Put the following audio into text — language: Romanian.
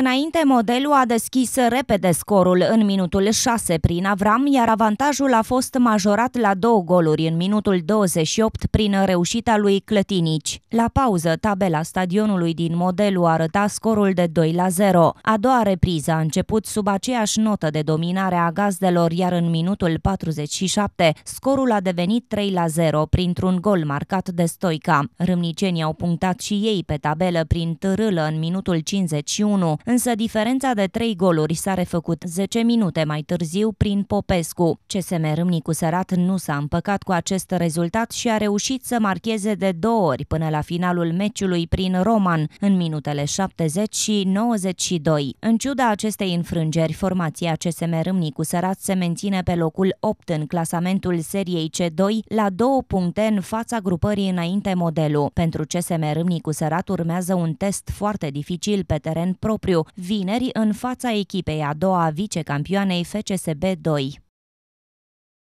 Înainte, modelul a deschis repede scorul în minutul 6 prin Avram, iar avantajul a fost majorat la două goluri în minutul 28 prin reușita lui Clătinici. La pauză, tabela stadionului din modelul arăta scorul de 2 la 0. A doua repriză a început sub aceeași notă de dominare a gazdelor, iar în minutul 47 scorul a devenit 3 la 0 printr-un gol marcat de Stoica. Râmnicenii au punctat și ei pe tabelă prin târâlă în minutul 51, însă diferența de 3 goluri s-a refăcut 10 minute mai târziu prin Popescu. CSM Râmnicu Sărat nu s-a împăcat cu acest rezultat și a reușit să marcheze de două ori până la finalul meciului prin Roman, în minutele 70 și 92. În ciuda acestei înfrângeri, formația CSM Râmnicu Sărat se menține pe locul 8 în clasamentul seriei C2 la două puncte în fața grupării înainte modelul. Pentru CSM Râmnicu Sărat urmează un test foarte dificil pe teren propriu, vineri în fața echipei a doua vicecampioanei FCSB 2.